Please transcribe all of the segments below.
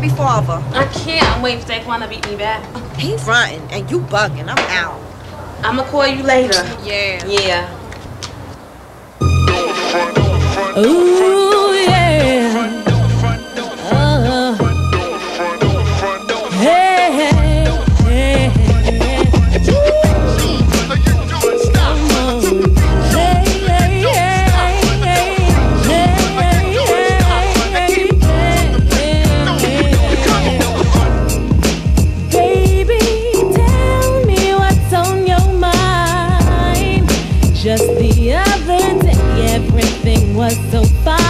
baby father. I can't. I'm waiting for Take One to beat me back. He's fronting and you bugging. I'm out. I'ma call you later. Yeah. Yeah. Ooh. was so far.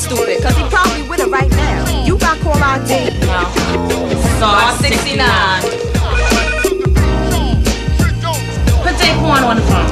stupid, cause he probably with her right now. You got call ID. Star 69. Put Daquan on the phone.